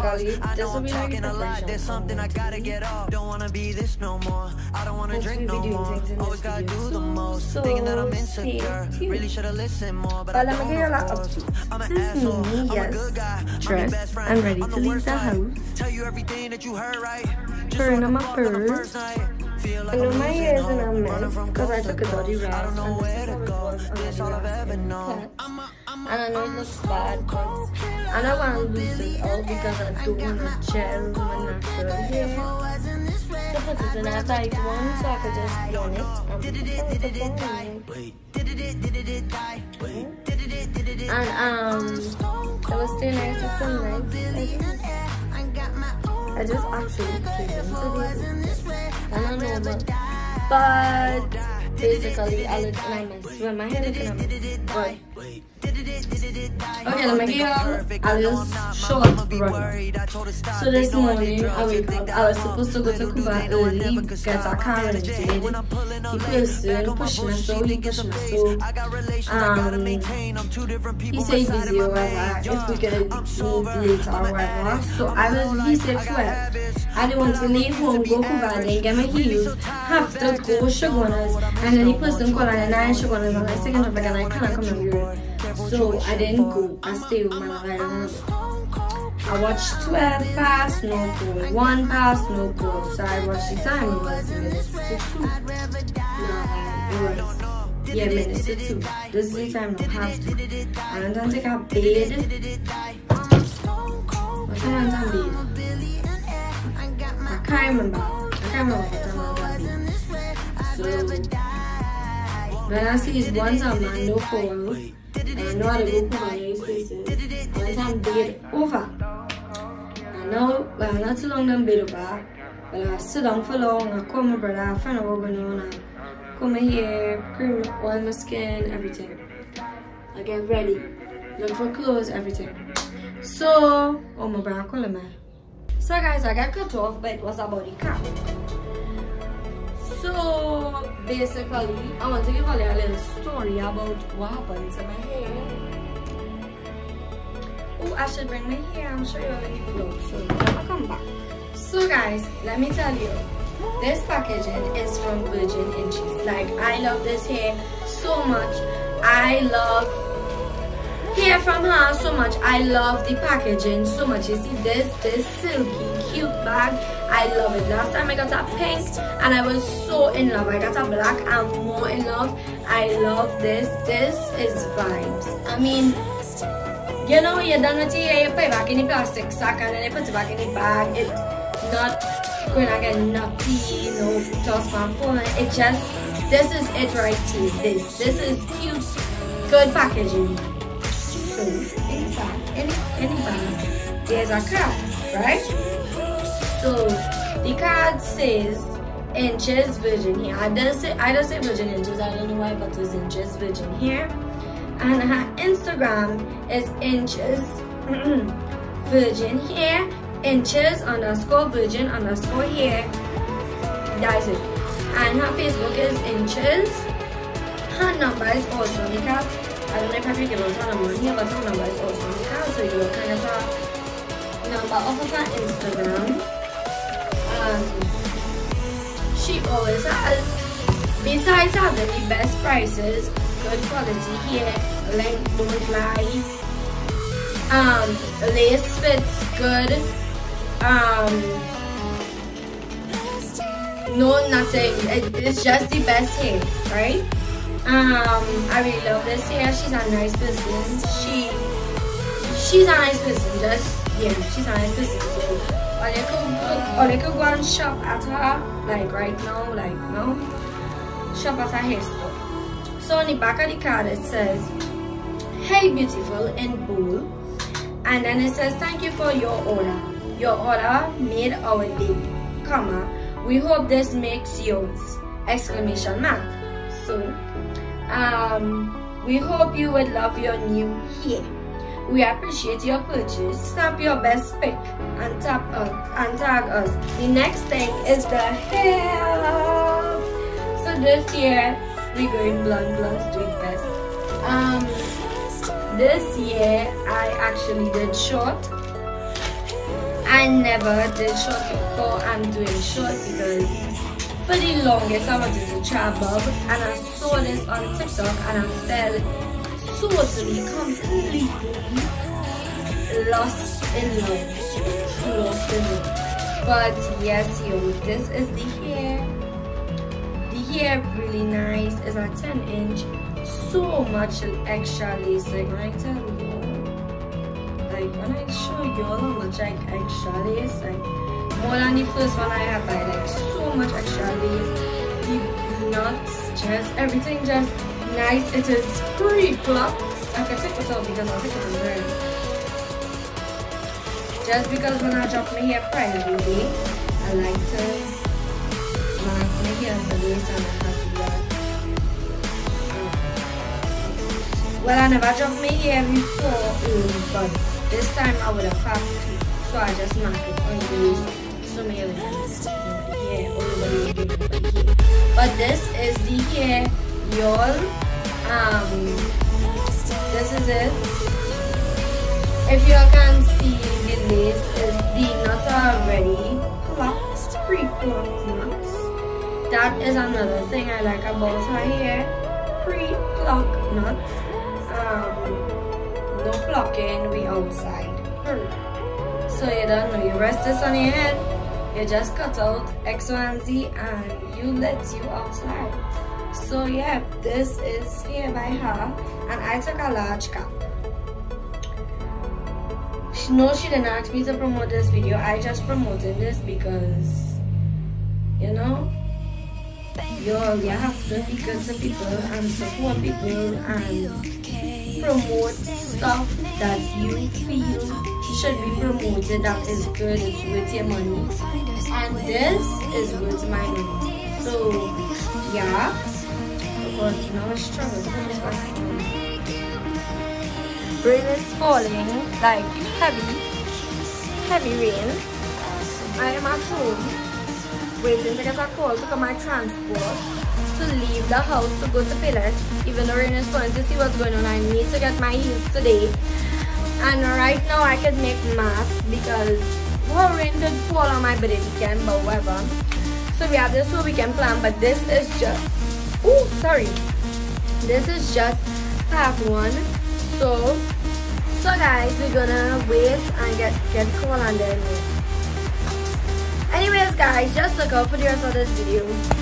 basically. This will be like a lot. there's something I gotta get off. Don't wanna be this no more. I don't wanna drink no more. always gotta do the most. thinking that I'm insecure. Really should have listened more but I'm I'm an mm-hmm. asshole. I'm a good guy. I'm ready to leave the house. Tell you everything that you heard right. Turn on my purse I know my hair is in a mess because I took a dirty rag and this is what it all I've ever known. And I know it looks bad, but I don't want to lose it all because I don't want to gel my natural hair. So put it in a tight one so I could just blend it and um it was still nice it's so nice. I just actually came today I don't know but but basically I look my at but Okay, let me you a little short run. So this morning, I wake up. I was supposed to go to Couva early, get our car rented. He person pushing us so, he pushing us so. Um, he said he's busy or whatever, if we could leave later or whatever. So I was, he said 12. I didn't want to leave home, go Couva, then get my heels, have to go Chaguanas, and then the person called and I Chaguanas, and I said, I can't come here. So I didn't go. I stayed with my life. I watched 12 pass, no goal. 1 pass, no goal. So I watched the time. It was minutes to 2. No, it was, yeah, minutes to 2. This is the time I have to. And then take a bed. What time I bed? What time I bed. So, when I see his one time, I know for while. I know how to go for my spaces. One time bed over. I know, well, not too long them bed over. Uh, but I sit down for long. I call my brother, I find out what's going on. I comb my hair, cream, oil my skin, everything. I get ready. Look for clothes, everything. So, oh my brother calling me. Uh, So guys, I got cut off, but it was about the car. So basically, I want to give you a little story about what happened to my hair. Oh, I should bring my hair. I'm sure you're already vlog, so I'll come back. So guys, let me tell you, this packaging is from Virgin Inches. Like, I love this hair so much. I love hair from her so much. I love the packaging so much. You see this, this silky, cute bag I love it. Last time I got a pink and I was so in love. I got a black, I'm more in love. I love this. This is vibes. I mean, you know, you're done with hair, you put it back in the plastic sack and then you put it back in the bag. It's not going to get nutty, no toss my phone. It just, this is it right here. This, this is cute, good packaging. So, any any, any there's a card, right? So the card says inches virgin here. I don't say I don't say virgin inches. I don't know why, but it's inches virgin here. And her Instagram is inches virgin here. Inches underscore virgin underscore here. That is it. And her Facebook is inches. Her number is also card. I don't know if I can give out her number here, but her number is also in the card. So you her Instagram she always has. Besides having the best prices, good quality here, length don't um, lace fits good, um, no nothing, it's just the best hair, right? Um, I really love this. Hair, she's a nice person, she, she's a nice person, just, yeah, she's a nice person, so or you could or could go and shop at her like right now like no shop at her hair store. So on the back of the card it says hey beautiful and bold. And then it says thank you for your order. Your order made our day. Comma we hope this makes yours. Exclamation mark. So um we hope you would love your new hair We appreciate your purchase. Snap your best pic and tap us and tag us. The next thing is the hair. So this year we're going blonde blonde doing best. Um this year I actually did short. I never did short before. I'm doing short because for the longest I wanted to try bob and I saw this on TikTok and I fell totally, completely lost in love. Lost in love. But yes, yo, this is the hair. The hair really nice. It's a 10 inch. So much extra lace. Like when I tell you, like when I show you all how much like extra lace, like the first one I have, I like so much extra lace. The nuts, just everything just nice. It is pre-plucked. I can take this out because I think it's very Just because when I drop my hair privately, I like to mark my hair on the waist and I have to that. Well, I never dropped my hair before, but this time I would have had to. So I just mark it on the waist so all over the But this is the hair, y'all. Um, this is it. If you can see the lace is the nuts are plucked, pre-plucked nuts. That is another thing I like about her hair. Pre-plucked nuts. Um, no plucking, we outside. So you don't know, you rest this on your head, you just cut out X, Y, and Z and you let you outside. So yeah this is here by her and i took a large cap she knows she didn't ask me to promote this video. I just promoted this because you know you you have to be good to people and support people and promote stuff that you feel should be promoted that is good it's worth your money and this is worth my money so yeah but now it's struggle. Rain is falling like heavy, heavy rain. I am at home waiting to get a call to come my transport to leave the house to go to Payless. Even though is falling to see what's going on, I need to get my heels today. And right now I can make masks because well, rain did fall on my birthday weekend, but whatever. So we have this whole weekend plan, but this is just oh sorry this is just part one so so guys we're gonna wait and get get cool and then anyways guys just look out for the rest of this video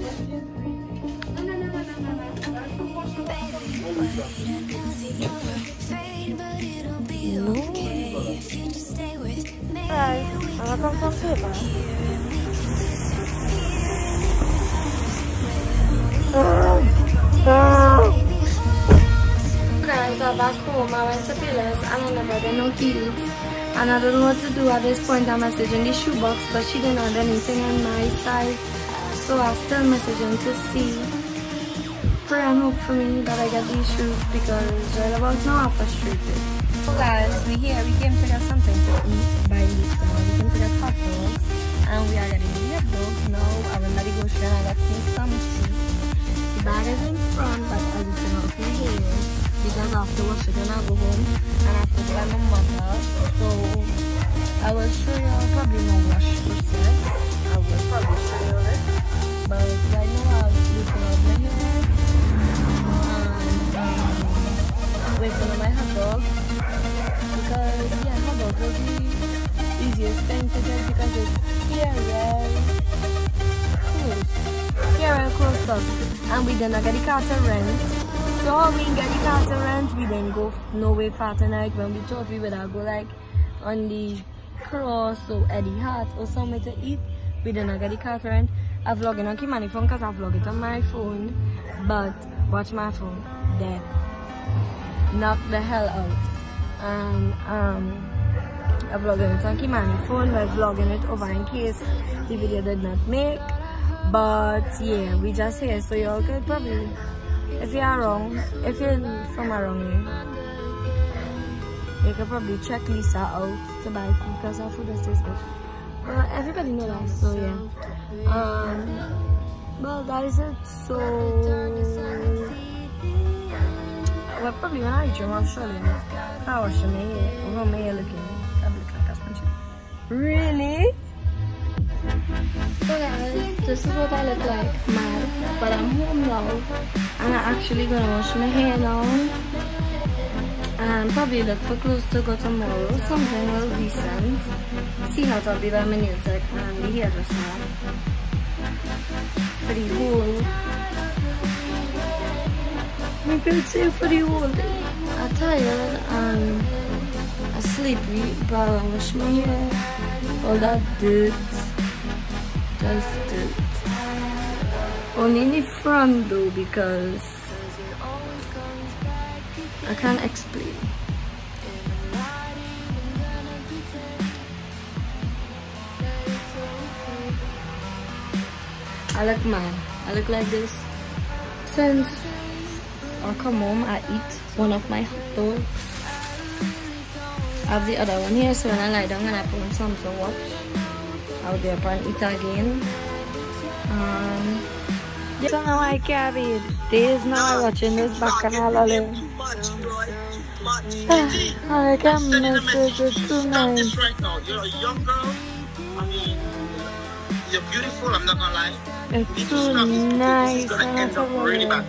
Guys, I'm not comfortable. Guys, I'm back home. I went to Payless and I never got no heels. And I don't know what to do at this point. I'm messaging the shoebox, but she didn't have anything on my size. So still messaging to see. Pray and hope for me that I get these shoes because right about now I'm frustrated. So guys, we here. We came to get something to eat by Lisa. We came to get hot dogs and we are getting the hot dogs now. I went to the grocery and I got me some shoes The bag is in front, but I just don't know here because after wash gonna go home and I put it on my mother. So I will show you probably no wash process. I will probably you it. But right now I'll look at my dog because yeah, dog will be easiest thing to do because it's here, yeah close. Are close up. And we I the car to rent. So come in, get the car to rent. We then go nowhere far tonight when we thought we would go like on the cross or Eddie Hart or somewhere to eat. The car to. I vlog it on my phone because I vlog it on my phone. But watch my phone. Dead. Knock the hell out. And um I vlog it on Kimani phone. We're vlogging it over in case the video did not make. But yeah, we just here so y'all could probably if you are wrong, if you're from around here, you could probably check Lisa out to buy food because her food is tasty. Well, everybody know that, so yeah. Um, well, that is it. So, well, probably when I home, I'll show you. Hair. I'm going to my hair looking. Really? So guys, this is what I look like, mad. But I'm home now, and I'm actually gonna wash my hair now. And probably look for clothes to go tomorrow, something well decent. See how to be my tech and the hairdresser. For the whole, we could say for the whole day. I'm tired and I'm sleepy, but I wash my hair. All that dirt just it. Only in the front though because I can't explain. I look mad. I look like this. Since I come home, I eat one of my hot dogs. I have the other one here, so when I lie down and I put on some to watch out there upon it again. Um, yeah. So now I carried days now I watching this bacchanal alone. I can message it too nice. Right now. You're a young girl. I mean, you're beautiful, I'm not gonna lie. It's too nice. It's gonna end up really bad.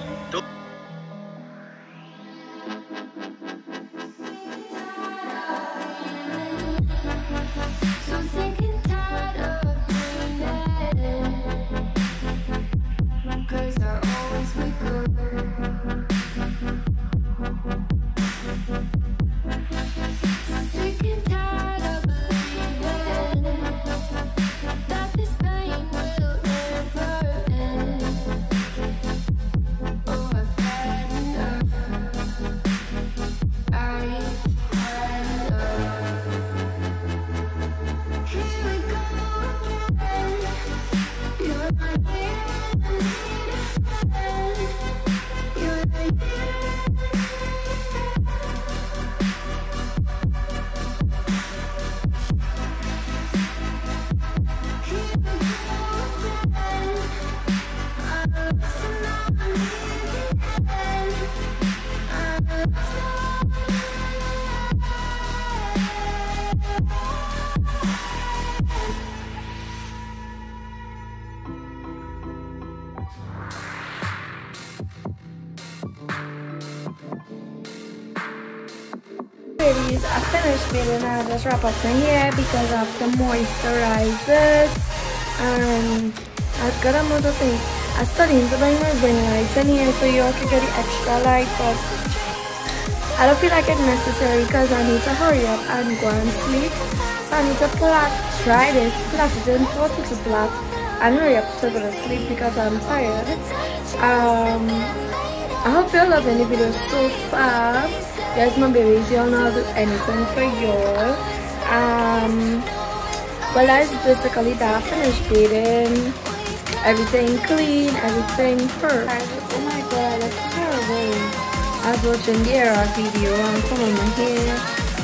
Finished bathing. I just wrap up my hair because of the moisturizers. And I've got another thing. I started to bring my ring lights in here so you all can get the extra light, but I don't feel like it's necessary because I need to hurry up and go and sleep. So I need to plait, try this, plait it in 40 to plait and hurry up to go to sleep because I'm tired. Um, I hope you're loving the video so far. Yes, my babies, know I'll do anything for y'all. Um, well, that's basically that. Finished bathing. Everything clean, everything perfect. Oh my god, look terrible. I was watching the era video and combing my hair,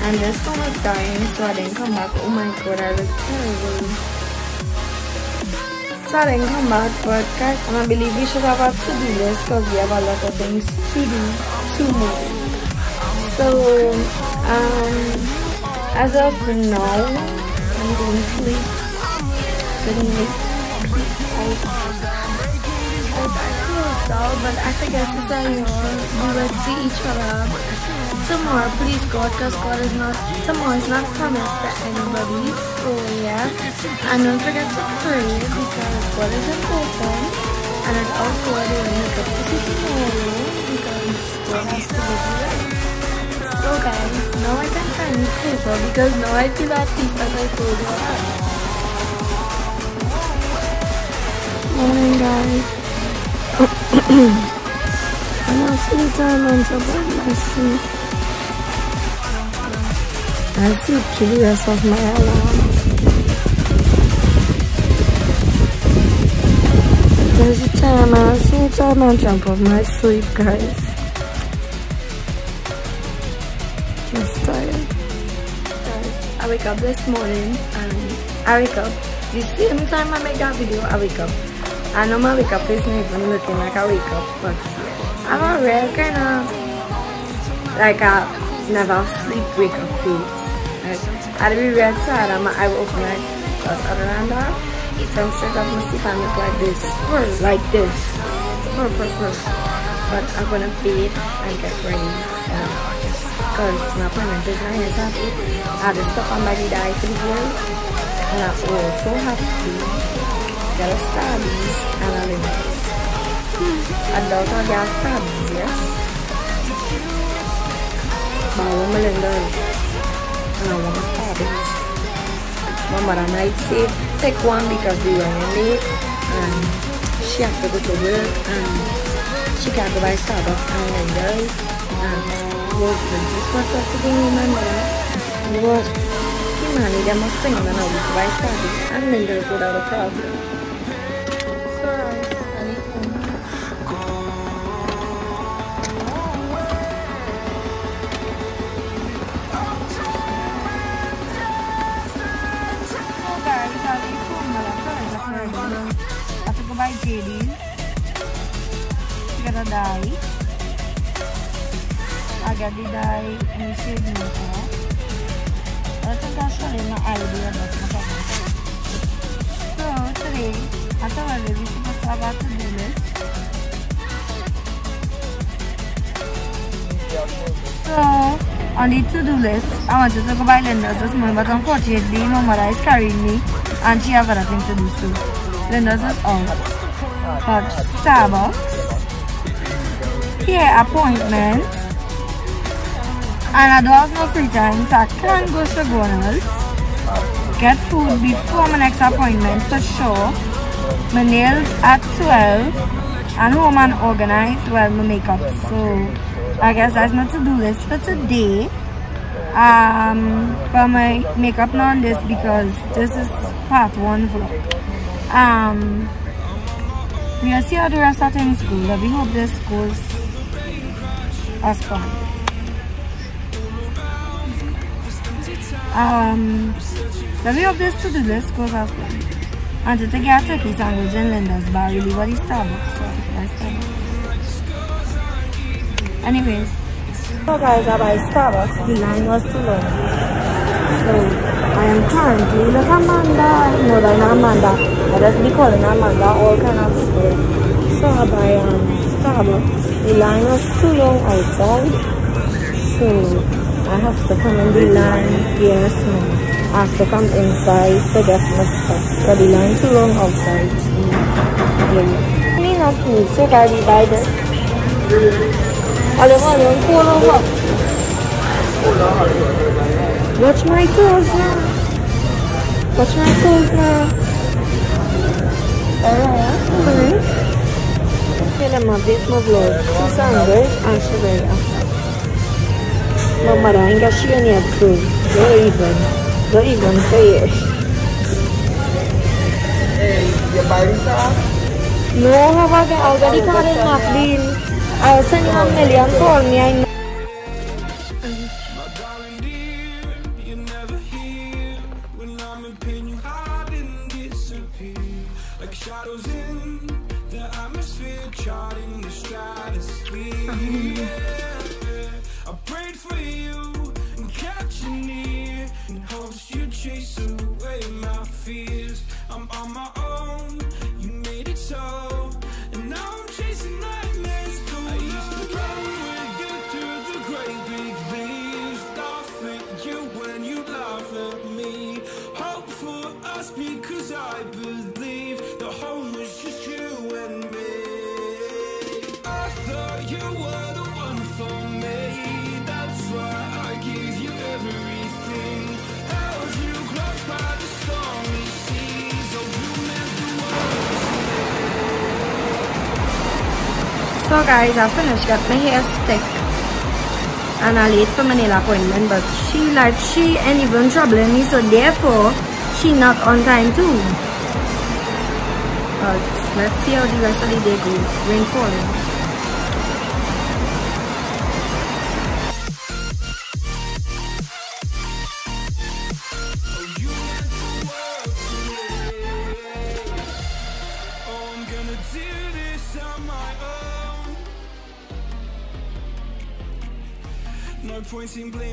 and this one was dying, so I didn't come back. Oh my god, I look terrible. So I didn't come back, but guys, I believe we should have a to-do list because we have a lot of things to do tomorrow. So, um, as of now, I'm going to sleep. Good night. I, feel but I forget to tell you all, we will see each other tomorrow. Please God, because God is not, tomorrow is not promised to anybody. So, yeah. And don't forget to pray because God is important. And it's also what want to see tomorrow because phone has to me So guys, now oh I can find closer because now I feel at peace as I told you Morning guys. I'm not sleep time on trouble my sleep. I the rest of my alarm. There's a time I sleep time on jump of my sleep guys. Wake up this morning and I wake up the same time I make that video I wake up. I know my wake up isn't even looking like I wake up but I'm a real kind of like a never sleep wake up face. Like, I'd be real tired and my eye open like but other than that from straight up my sleep I look like this or like this purr, purr, purr. but I'm gonna bathe and get ready because my appointment is 9 exactly I had to stop on my eye for the year and I also have to get a studies and a limit adult or gas studies yes? Bawa melenders and I. Want to studies my mother might say take one because we running late and she has to go to work and she can't go by Starbucks and Linda's and up to the woman there but Kimani they must think that now we go by Starbucks and Linda's without a problem I I'll have to go buy JD's. To get a I think I'll show you my idea that's my problem. So today, I thought I was supposed to have a to-do list. So, on the to-do list, I wanted to go buy Linda's this morning, but unfortunately, my mother is carrying me, and she have other things to do too. Linda's is out. But Starbucks, hair appointment, and I don't have no free time, so I can't go to McDonald's. Get food before my next appointment for sure. My nails at 12, and home and organize well my makeup. So, I guess that's my to-do list for today. Um, for my makeup not on this because this is part one vlog. Um, we'll see how the rest of things go. But we hope this goes as planned. Um, so we hope this to-do list goes as planned. And to get a turkey sandwich in Linda's bar, really what is Starbucks. So, that's Starbucks. Anyways, so guys, I buy Starbucks. The line was too long. So I am currently with Amanda. No, that's not Amanda. I just be calling Amanda all kind of stuff. So I buy um Starbucks. The line was too long outside. So I have to come in the line. Yes, no. I have to come inside to get my stuff. Line too long outside. Yeah. Clean up food. So guys, we buy this. Culo up. Watch my toes now. Watch my toes now. Alright, alright. Kailan mabit mo vlog? Si Sanders, ang siya Mamarahin ka siya niya too. Don't even. Don't even? No, I already got it not been. I'll you a million for me. I know. My darling So guys, I finished got my hair stick and I late for my nail appointment but she like she ain't even troubling me so therefore she not on time too. But let's see how the rest of the day goes. Rain falling.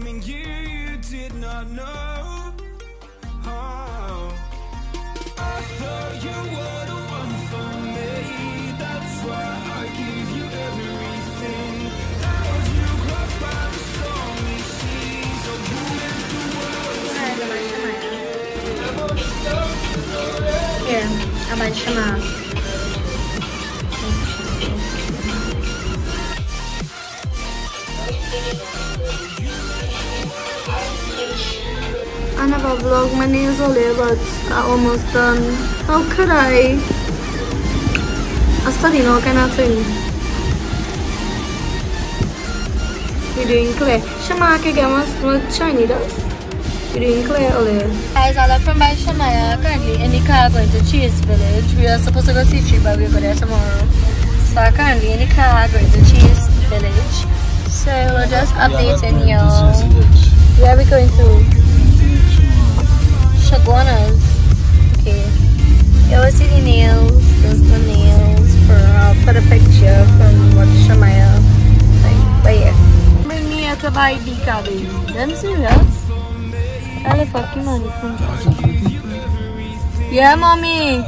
Blaming you, you did not know. Oh. I thought you were the one for me. That's why I give you everything. You by the stormy seas. The world. Here, a bunch of never vlog my nails earlier, but I almost done. How could I? I study now kind of thing. We're doing clear. Shamaka again was what shiny does. We're doing clear earlier. Guys, I left from by Shamaya currently in the car going to Chase Village. We are supposed to go see Tree, but we'll go there tomorrow. So I'm currently in the car going to Chase Village. So we're just updating y'all. Where are we going to? Chaguanas. Okay. You will see the nails. Those the nails. For I'll put a picture from what Shamaya like right here. Bring me here to buy decal baby. Them serious? Where the fuck you money from? Yeah, mommy.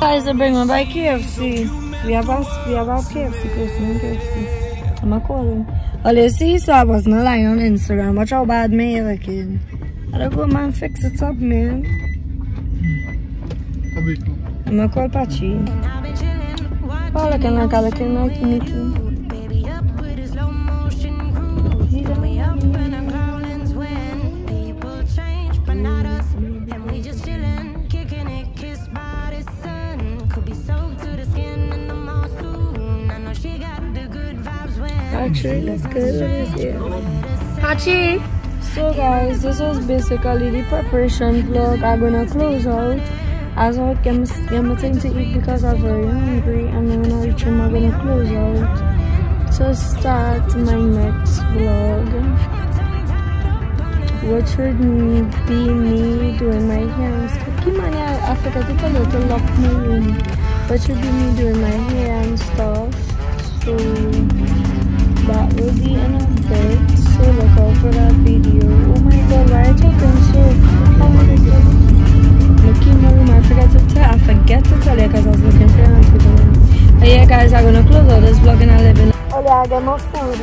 Guys, they bring me by KFC. We have a we have a KFC person KFC. I'm a calling. All you see, so I was not lying on Instagram. Watch how bad me looking. Don't go man fix it up, man. I'm gonna call Pachi. Oh, looking like I looking like me too. Actually, that's good. Let me see. Pachi! So guys this was basically the preparation vlog. I'm gonna close out. As i get my thing to eat because i'm very hungry and when i reach home i'm gonna close out to start my next vlog. Which would be me doing my hair hair i forgot to tell you to lock my room which would be me doing my hair and stuff so that will be in a bit so look out for that video oh my god why are you talking so how is it looking my room i forgot to tell i forget to tell you because i was looking for an video but yeah guys i'm gonna close all this vlog and i live in oh yeah i got more food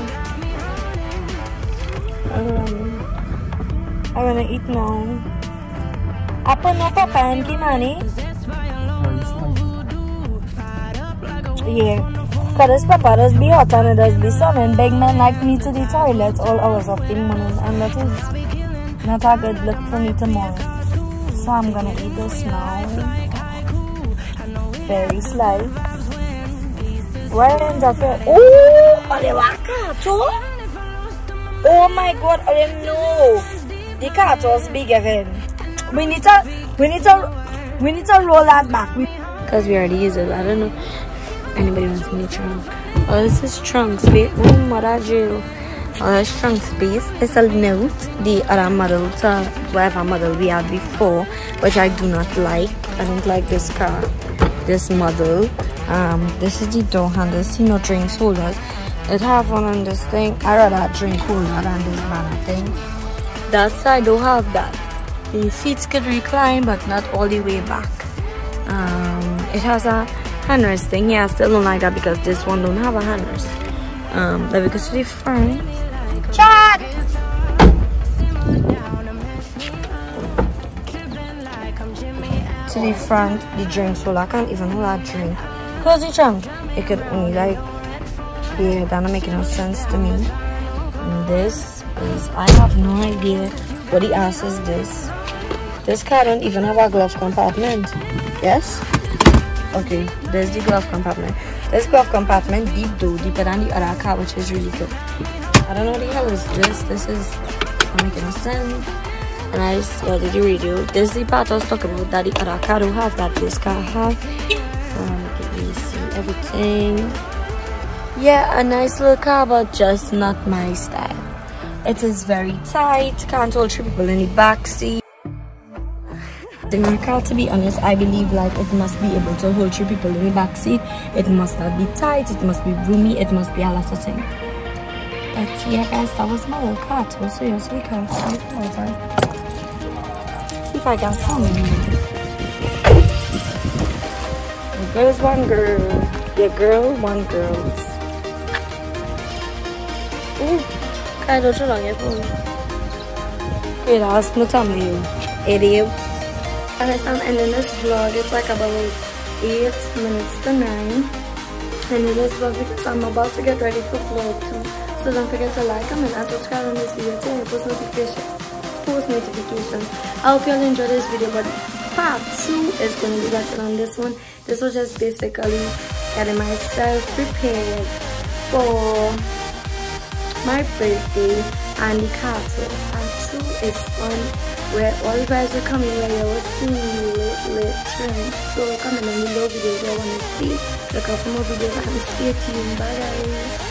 um, i'm gonna eat now apa no papa and kimani yeah Cause papa does be hot and it does be sun and big men like me to the toilet all hours of the morning and that is not a good look for me tomorrow. So I'm gonna eat this now. Very slight. Where ends up here? Oh, Olewakato! Oh my god, didn't know. The cat was bigger than. We need to, we need to, we need to roll that back. Because we already used it, I don't know anybody wants me trunk. Oh, this is trunk space. Oh, mother jail. Oh, this trunk space. It's a note, the other model to whatever model we had before, which I do not like. I don't like this car, this model. Um, this is the door handle. See no drinks holders. It have one on this thing. I rather drink holder than this banner thing. That side don't have that. The seats could recline, but not all the way back. Um, it has a handrest thing. Yeah I still don't like that because this one don't have a handrest um let me go to the front Chad! to the front the drink so I can't even hold that drink. Close the trunk. It could only like yeah that not making no sense to me. And this is I have no idea what the ass is this. This car don't even have a glove compartment. Yes okay there's the glove compartment This glove compartment deep though, deeper than the other car, which is really good. I don't know what the hell is this. This is not making sense. And I saw the radio. This is the part I was talking about that the other car don't have that this car have. Um, let me see everything. Yeah, a nice little car, but just not my style. It is very tight. Can't hold three people in the back seat the my car to be honest i believe like it must be able to hold three people in the back seat it must not be tight. It must be roomy. It must be a lot of things. But yeah guys that was my little car too so yes we can see if i can find it there's one girl. Your girl one girl Ooh, I don't know. Wait, I'll split on you, idiot. Guys, I'm ending this vlog. It's like about 8 minutes to 9. Ending this vlog because I'm about to get ready for vlog 2. So don't forget to like, comment, and subscribe on this video to too. Post notifications. Post notifications. I hope you all enjoyed this video, but part 2 is going to be better than this one. This was just basically getting myself prepared for my birthday and the castle. Part 2 is fun where all you guys are coming where you're seeing lit lit trend so comment on below videos I want to see. Look out for more videos. And stay tuned bye guys